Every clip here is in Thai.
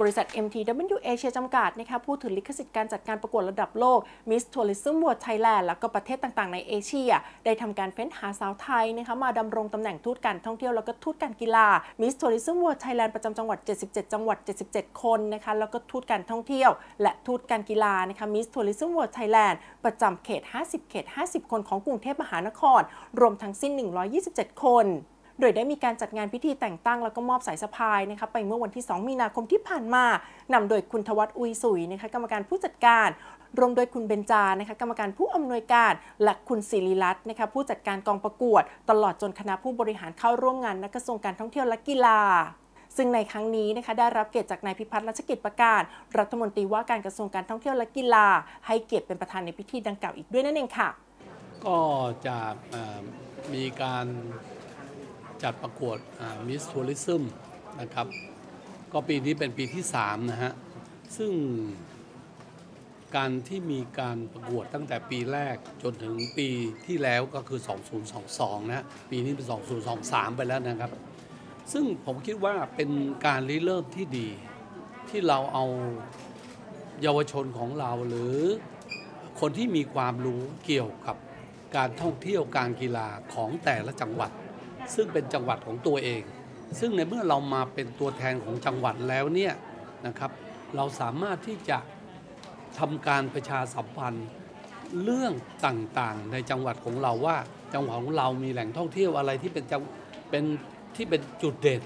บริษัท MTW Asia จำกัดนะคะผู้ถือลิขสิทธิ์การจัดการประกวดระดับโลก Miss Tourism World Thailand แล้วก็ประเทศต่างๆ ในเอเชีย ได้ทำการเฟ้นหาสาวไทยนะคะมาดำรงตำแหน่งทูตการท่องเที่ยวแล้วก็ทูตการกีฬา Miss Tourism World Thailand ประจำจังหวัด 77 จังหวัด 77 คนนะคะแล้วก็ทูตการท่องเที่ยว และทูตการกีฬานะคะ Miss Tourism World Thailand ประจำเขต 50 เขต 50 คนของกรุงเทพมหานคร รวมทั้งสิ้น 127 คน โดยได้มีการจัดงานพิธีแต่งตั้งแล้วก็มอบสายสะพายนะคะไปเมื่อวันที่ 2 มีนาคมที่ผ่านมานำโดยคุณทวัตอุยสุยนะคะกรรมการผู้จัดการรวมโดยคุณเบญจานะคะกรรมการผู้อำนวยการ และคุณศิริรัตน์นะคะผู้จัดการกองประกวด ตลอดจนคณะผู้บริหารเข้าร่วมงานนักกระทรวงการท่องเที่ยวและกีฬาซึ่งในครั้งนี้นะคะได้รับเกียรติจากนายพิพัฒน์รัชกิจประการ รัฐมนตรีว่าการกระทรวงการท่องเที่ยวและกีฬา ให้เกียรติเป็นประธานในพิธีดังกล่าวอีกด้วยนั่นเองค่ะ ก็จะมีการ จัดประกวดมิสทัวริซึมนะครับ ก็ปีนี้เป็นปีที่ 3 นะฮะ ซึ่งการที่มีการประกวดตั้งแต่ปีแรกจนถึงปีที่แล้วก็คือ 2022 นะ ปีนี้เป็น 2023 ไปแล้วนะครับ ซึ่งผมคิดว่าเป็นการริเริ่มที่ดี ที่เราเอาเยาวชนของเราหรือคนที่มีความรู้เกี่ยวกับการท่องเที่ยวการกีฬาของแต่ละจังหวัด ซึ่งเป็นจังหวัดของตัวเอง ซึ่งในเมื่อเรามาเป็นตัวแทนของจังหวัดแล้วเนี่ยนะครับ เราสามารถที่จะทำการประชาสัมพันธ์เรื่องต่างๆ ในจังหวัดของเราว่า จังหวัดของเรามีแหล่งท่องเที่ยวอะไรที่เป็นจังเป็นที่เป็นจุดเด่น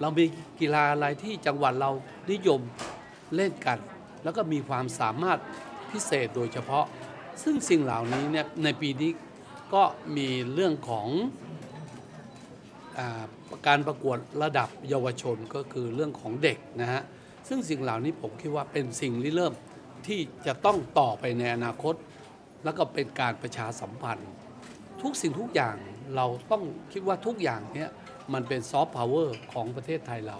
เรามีกีฬาอะไรที่จังหวัดเรานิยมเล่นกัน แล้วก็มีความสามารถพิเศษโดยเฉพาะ ซึ่งสิ่งเหล่านี้เนี่ยในปีนี้ก็มีเรื่องของ การประกวดระดับเยาวชนก็คือเรื่องของเด็กนะฮะซึ่งสิ่งเหล่านี้ผมคิดว่าเป็นสิ่งที่เริ่มที่จะต้องต่อไปในอนาคต แล้วก็เป็นการประชาสัมพันธ์ ทุกสิ่งทุกอย่างเราต้องคิดว่าทุกอย่างเนี้ยมันเป็นซอฟต์พาวเวอร์ของประเทศไทยเรา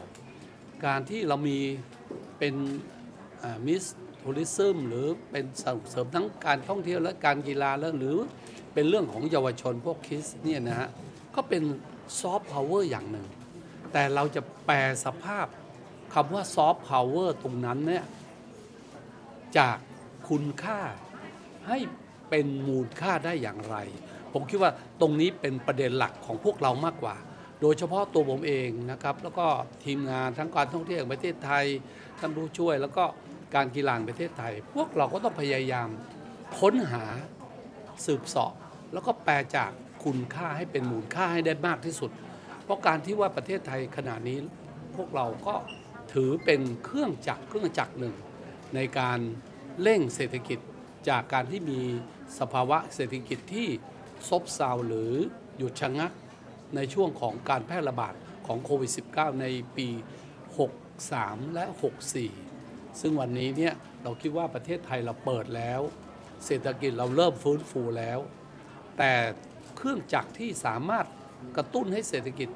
การที่เรามีเป็น Miss Tourism หรือเป็นส่งเสริมทั้งการท่องเที่ยวและการกีฬาแล้วหรือเป็นเรื่องของเยาวชนพวก kids เนี่ยนะฮะก็เป็น ซอฟต์พาวเวอร์อย่างหนึ่ง แต่เราจะแปลสภาพคำว่าซอฟต์พาวเวอร์ตรงนั้นเนี่ยจากคุณค่าให้เป็นมูลค่าได้อย่างไร ผมคิดว่าตรงนี้เป็นประเด็นหลักของพวกเรามากกว่า โดยเฉพาะตัวผมเองนะครับ แล้วก็ทีมงานทั้งการท่องเที่ยวแห่งประเทศไทยท่านผู้ช่วย แล้วก็การกีฬาแห่งประเทศไทย พวกเราก็ต้องพยายามค้นหาสืบเสาะแล้วก็แปลจาก คุณค่าให้เป็นมูลค่าให้ได้มากที่สุด เพราะการที่ว่าประเทศไทยขณะนี้พวกเราก็ถือเป็นเครื่องจักรเครื่องจักรหนึ่ง ในการเร่งเศรษฐกิจจากการที่มีสภาวะเศรษฐกิจที่ซบเซาหรือหยุดชะงักในช่วงของการแพร่ระบาดของโควิด -19 ในปี 63 และ 64 ซึ่งวันนี้เนี่ยเราคิดว่าประเทศไทยเราเปิดแล้ว เศรษฐกิจเราเริ่มฟื้นฟูแล้ว แต่ เครื่องจักรที่สามารถกระตุ้นให้เศรษฐกิจ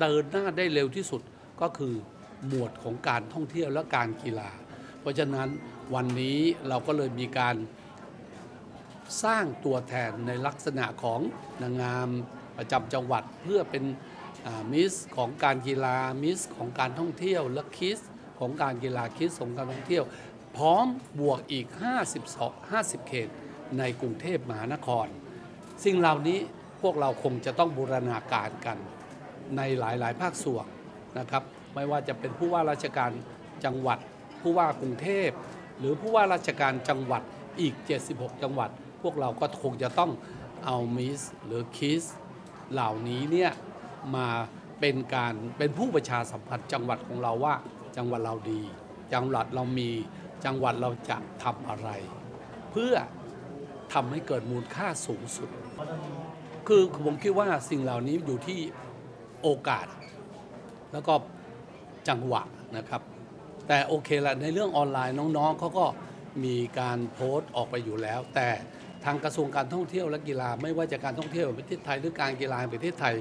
เดินหน้าได้เร็วที่สุดก็คือหมวดของการท่องเที่ยวและการกีฬา เพราะฉะนั้นวันนี้เราก็เลยมีการสร้างตัวแทนในลักษณะของนางงามประจำจังหวัดเพื่อเป็นมิสของการกีฬามิสของการท่องเที่ยวและคิสของการกีฬาคิสของการท่องเที่ยว พร้อมบวกอีก 52 50 เขตในกรุงเทพมหานคร สิ่งเหล่านี้พวกเราคงจะต้องบูรณาการกันในหลาย ๆ ภาคส่วนนะครับ ไม่ว่าจะเป็นผู้ว่าราชการจังหวัด ผู้ว่ากรุงเทพ หรือผู้ว่าราชการจังหวัดอีก 76 จังหวัด พวกเราก็คงจะต้องเอามิสหรือคิสเหล่านี้เนี่ยมาเป็นการเป็นผู้ประชาสัมพันธ์จังหวัดของเราว่าจังหวัดเราดี จังหวัดเรามีจังหวัดเราจะทำอะไร เพื่อทำให้เกิดมูลค่าสูงสุด คือผมคิดว่าสิ่งเหล่านี้อยู่ที่โอกาส แล้วก็จังหวะนะครับ แต่โอเคละในเรื่องออนไลน์น้องๆเขาก็มีการโพสต์ออกไปอยู่แล้ว แต่ทางกระทรวงการท่องเที่ยวและกีฬา ไม่ว่าจะการท่องเที่ยวประเทศไทยหรือการกีฬาประเทศไทย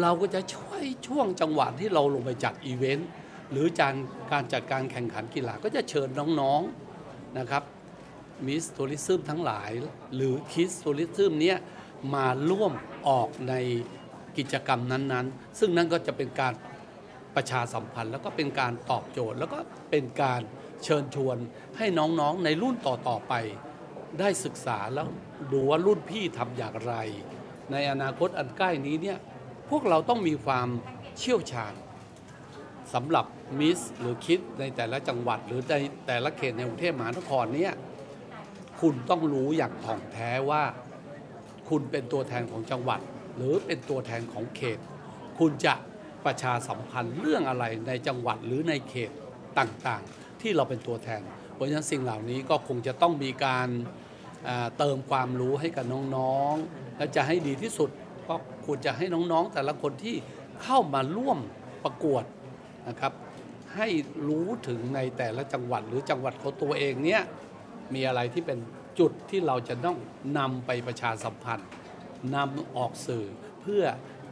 เราก็จะช่วยช่วงจังหวะที่เราลงไปจัดอีเวนต์หรือการการจัดการแข่งขันกีฬาก็จะเชิญน้องๆนะครับมิสทัวริซึมทั้งหลาย หรือคิสทัวริซึมเนี้ย มาร่วมออกในกิจกรรมนั้นๆ ซึ่งนั่นก็จะเป็นการประชาสัมพันธ์ แล้วก็เป็นการตอบโจทย์ แล้วก็เป็นการเชิญชวนให้น้องๆในรุ่นต่อๆไป ได้ศึกษาแล้วดูว่ารุ่นพี่ทำอย่างไร ในอนาคตอันใกล้นี้เนี่ยพวกเราต้องมีความเชี่ยวชาญสำหรับมิสหรือคิดในแต่ละจังหวัด หรือในแต่ละเขตในกรุงเทพมหานครเนี่ยคุณต้องรู้อย่างถ่องแท้ว่า คุณเป็นตัวแทนของจังหวัด หรือเป็นตัวแทนของเขต คุณจะประชาสัมพันธ์เรื่องอะไรในจังหวัดหรือในเขตต่างๆ ที่เราเป็นตัวแทน เพราะฉะนั้นสิ่งเหล่านี้ก็คงจะต้องมีการเติมความรู้ให้กับน้องๆ และจะให้ดีที่สุดก็ควรจะให้น้องๆ แต่ละคนที่เข้ามาร่วมประกวดนะครับ ให้รู้ถึงในแต่ละจังหวัดหรือจังหวัดของตัวเองเนี่ยมีอะไรที่เป็น จุดที่เราจะต้องนำไปประชาสัมพันธ์นำออกสื่อเพื่อ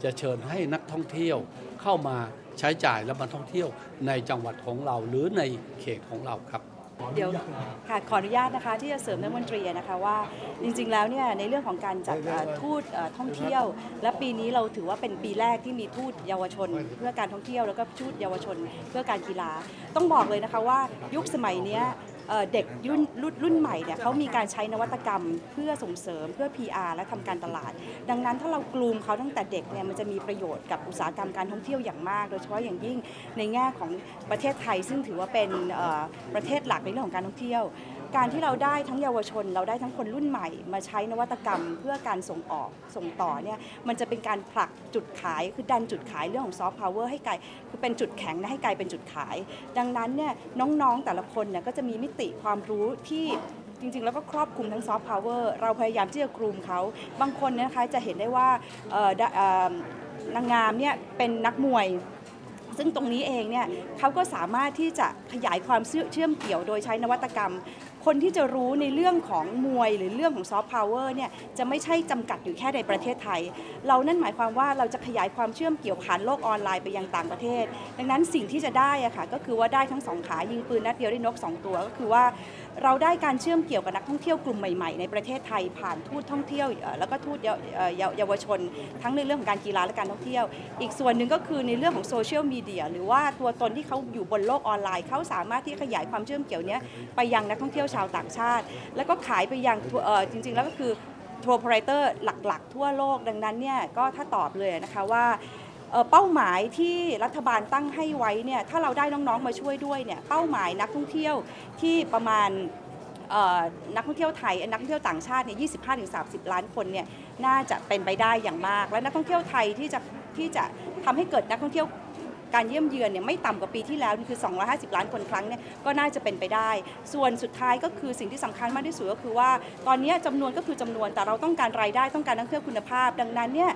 จะเชิญให้นักท่องเที่ยวเข้ามาใช้จ่ายและมาท่องเที่ยวในจังหวัดของเราหรือในเขตของเราครับเดี๋ยวค่ะขออนุญาตนะคะที่จะเสริมนักมนตรีนะคะว่าจริงๆแล้วเนี่ยในเรื่องของการจัดทูตท่องเที่ยว และปีนี้เราถือว่าเป็นปีแรกที่มีทูตเยาวชน เพื่อการท่องเที่ยวแล้วก็ทูตเยาวชน เพื่อการกีฬา ต้องบอกเลยนะคะว่ายุคสมัยนี้ เด็กรุ่นรุ่นรุ่นใหม่เนี่ยเขามีการใช้นวัตกรรมเพื่อส่งเสริมเพื่อ PR และทำการตลาด ดังนั้นถ้าเรากลุ่มเขาตั้งแต่เด็กเนี่ยมันจะมีประโยชน์กับอุตสาหกรรมการท่องเที่ยวอย่างมาก โดยเฉพาะอย่างยิ่งในแง่ของประเทศไทย ซึ่งถือว่าเป็นประเทศหลักในเรื่องของการท่องเที่ยว การที่เราได้ทั้งเยาวชน เราได้ทั้งคนรุ่นใหม่ มาใช้นวัตกรรม เพื่อการส่งออกส่งต่อเนี่ยมันจะเป็นการผลักจุดขาย คือดันจุดขายเรื่องของซอฟต์พาวเวอร์ให้กลายคือเป็นจุดแข็งนะให้กลายเป็นจุดขาย ดังนั้นเนี่ยน้องๆแต่ละคนเนี่ยก็จะมีมิติความรู้ที่จริง ๆ แล้วก็ครอบคลุมทั้งซอฟต์พาวเวอร์เราพยายามที่จะกลุ่มเขา บางคนเนี่ยนะคะจะเห็นได้ว่านางงามเนี่ยเป็นนักมวยซึ่งตรงนี้เองเนี่ยเขาก็สามารถที่จะขยายความเชื่อมเกี่ยวโดยใช้นวัตกรรม คนที่จะรู้ในเรื่องของมวยหรือเรื่องของซอฟต์พาวเวอร์เนี่ยจะไม่ใช่จำกัดอยู่แค่ในประเทศไทย เรานั่นหมายความว่าเราจะขยายความเชื่อมเกี่ยวผ่านโลกออนไลน์ไปยังต่างประเทศ ดังนั้นสิ่งที่จะได้อะค่ะก็คือว่าได้ทั้งสองขายิงปืนนัดเดียวได้นกสองตัวก็คือว่า เราได้การเชื่อมเกี่ยวกับนักท่องเที่ยวกลุ่มใหม่ๆ ในประเทศไทยผ่านทูตท่องเที่ยว แล้วก็ทูตเยาวชน ทั้งในเรื่องของการกีฬาและการท่องเที่ยว อีกส่วนหนึ่งก็คือในเรื่องของโซเชียลมีเดียหรือว่าตัวตนที่เขาอยู่บนโลกออนไลน์ เขาสามารถที่ขยายความเชื่อมเกี่ยวนี้ไปยังนักท่องเที่ยวชาวต่างชาติ แล้วก็ขายไปยังจริง ๆ แล้วก็คือทัวร์โปรไเตอร์หลัก ๆ ทั่วโลกดังนั้นเนี่ยก็ถ้าตอบเลยนะคะว่า เป้าหมายที่รัฐบาลตั้งให้ไว้เนี่ยถ้าเราได้น้องๆมาช่วยด้วยเนี่ยเป้าหมายนักท่องเที่ยวที่ประมาณนักท่องเที่ยวไทยนักท่องเที่ยวต่างชาติเนี่ย25-30 ล้านคนเนี่ยน่าจะเป็นไปได้อย่างมาก และนักท่องเที่ยวไทยที่จะที่จะทำให้เกิดนักท่องเที่ยวการเยี่ยมเยือนเนี่ยไม่ต่ำกว่าปีที่แล้วนี่คือ 250 ล้านคนครั้งเนี่ยก็น่าจะเป็นไปได้ ส่วนสุดท้ายก็คือสิ่งที่สำคัญมากที่สุดก็คือว่า ตอนนี้จำนวนก็คือจำนวนแต่เราต้องการรายได้ต้องการนักท่องเที่ยวคุณภาพ ดังนั้นเนี่ย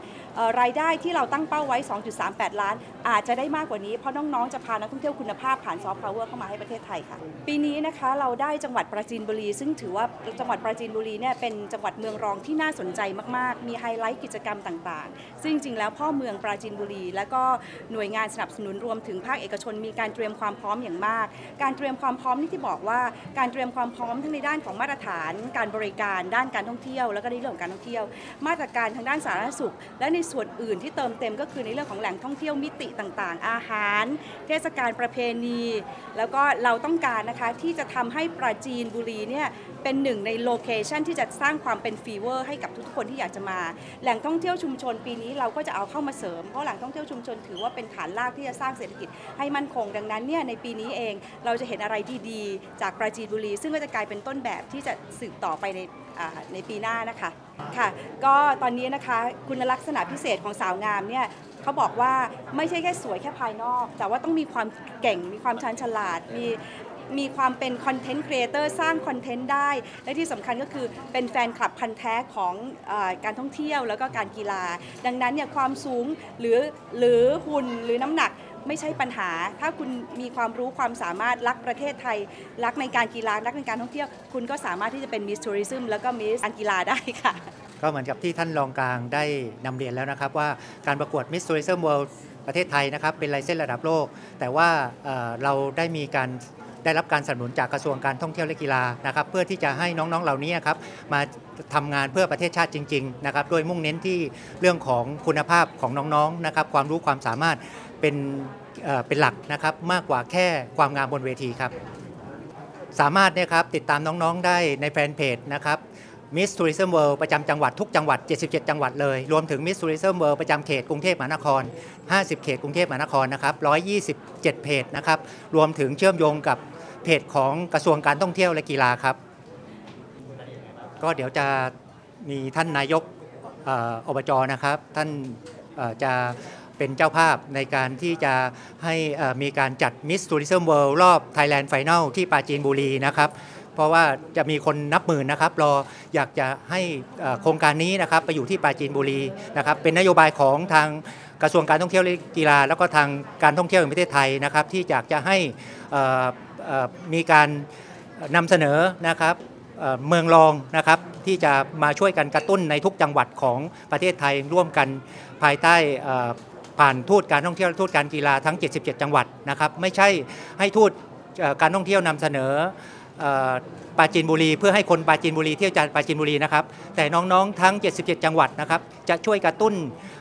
รายได้ที่เราตั้งเป้าไว้ 2.38 ล้าน อาจจะได้มากกว่านี้เพราะน้องๆ จะพานักท่องเที่ยวคุณภาพผ่านซอฟต์พาวเวอร์เข้ามาให้ประเทศไทยค่ะ ปีนี้นะคะเราได้จังหวัดปราจีนบุรี ซึ่งถือว่าจังหวัดปราจีนบุรีเนี่ยเป็นจังหวัดเมืองรองที่น่าสนใจมากๆ มีไฮไลท์กิจกรรมต่างๆ ซึ่งจริงๆแล้วพ่อเมืองปราจีนบุรี และก็หน่วยงานสนับสนุนรวมถึงภาคเอกชนมีการเตรียมความพร้อมอย่างมาก การเตรียมความพร้อมนี่ที่บอกว่าการเตรียมความพร้อมทั้งในด้านของมาตรฐาน การบริการ ด้านการท่องเที่ยว แล้วก็ในเรื่องของการท่องเที่ยว มาตรการทางด้านสาธารณสุข และในส่วนอื่นที่เติมเต็มก็คือในเรื่องของแหล่งท่องเที่ยวมิติต่างๆ อาหาร เทศกาลประเพณี แล้วก็เราต้องการนะคะที่จะทำให้ปราจีนบุรีเนี่ยเป็นหนึ่งใน location ที่จะสร้างความเป็น fever ให้กับทุกคนที่อยากจะมา แหล่งท่องเที่ยวชุมชนปีนี้เราก็จะเอาเข้ามาเสริม เพราะแหล่งท่องเที่ยวชุมชนถือว่าเป็นฐานรากที่จะสร้างเศรษฐกิจให้มั่นคง ดังนั้นเนี่ยในปีนี้เองเราจะเห็นอะไรดีๆ จากปราจีนบุรี ซึ่งก็จะกลายเป็นต้นแบบที่จะสืบต่อไปในในปีหน้านะคะ ค่ะ ก็ตอนนี้นะคะคุณลักษณะพิเศษของสาวงามเนี่ยเขาบอกว่าไม่ใช่แค่สวยแค่ภายนอก แต่ว่าต้องมีความเก่งมีความชาญฉลาดมีมีความเป็น content creator สร้าง content ได้ และที่สำคัญก็คือเป็นแฟนคลับพันธุ์แท้ของอการท่องเที่ยวแล้วก็การกีฬา ดังนั้นเนี่ยความสูงหรือหรือหุ่นหรือน้ำหนัก ไม่ใช่ปัญหา ถ้าคุณมีความรู้ความสามารถรักประเทศไทย รักในการกีฬารักในการท่องเที่ยว คุณก็สามารถที่จะเป็น Miss Tourism แล้วก็ Miss การกีฬาได้ค่ะ ก็เหมือนกับที่ท่านรองกลางได้นำเรียนแล้วนะครับ ว่าการประกวด Miss Tourism World ประเทศไทยนะครับเป็นไลเซนส์ระดับโลก แต่ว่าเอ่อเราได้มีการได้รับการสนับสนุนจากกระทรวงการท่องเที่ยวและกีฬานะครับเพื่อที่จะให้น้องๆเหล่านี้ครับมาทำงานเพื่อประเทศชาติจริงๆนะครับโดยมุ่งเน้นที่เรื่องของคุณภาพของน้องๆนะครับความรู้ความสามารถ เป็นเป็นหลักนะครับมากกว่าแค่ความงามบนเวทีครับ สามารถเนี่ยครับติดตามน้องๆได้ในแฟนเพจนะครับ Miss Tourism World ประจำจังหวัดทุกจังหวัด 77 จังหวัดเลย รวมถึง Miss Tourism World ประจำเขตกรุงเทพมหานคร 50 เขตกรุงเทพมหานครนะครับ 127 เพจนะครับ รวมถึงเชื่อมโยงกับเพจของกระทรวงการท่องเที่ยวและกีฬาครับ ก็เดี๋ยวจะมีท่านนายกอบจนะครับ ท่านจะ เป็นเจ้าภาพในการที่จะให้มีการจัด Miss Tourism World รอบ Thailand Final ที่ปราจีนบุรีนะครับเพราะว่าจะมีคนนับหมื่นนะครับรออยากจะให้โครงการนี้นะครับไปอยู่ที่ปราจีนบุรีนะครับเป็นนโยบายของทางกระทรวงการท่องเที่ยวและกีฬา แล้วก็ทางการท่องเที่ยวแห่งประเทศไทยนะครับที่อยากจะให้มีการนำเสนอนะครับเมืองรองนะครับที่จะมาช่วยกันกระตุ้นในทุกจังหวัดของประเทศไทยร่วมกันภายใต้อ่อ ผ่านทูตการท่องเที่ยวทูตการกีฬาทั้ง 77 จังหวัดนะครับไม่ใช่ให้ทูตการท่องเที่ยวนำเสนอปราจีนบุรีเพื่อให้คนปราจีนบุรีเที่ยวจากปราจีนบุรีนะครับแต่น้องๆทั้ง 77 จังหวัดนะครับจะช่วยกระตุ้น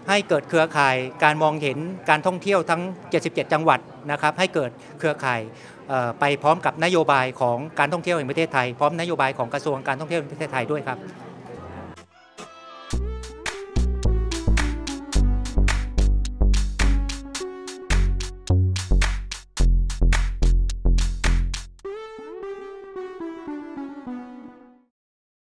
ให้เกิดเครือข่ายการมองเห็นการท่องเที่ยวทั้ง 77 จังหวัดนะครับให้เกิดเครือข่ายไปพร้อมกับนโยบายของการท่องเที่ยวแห่งประเทศไทย พร้อมนโยบายของกระทรวงการท่องเที่ยวแห่งประเทศไทยด้วยครับ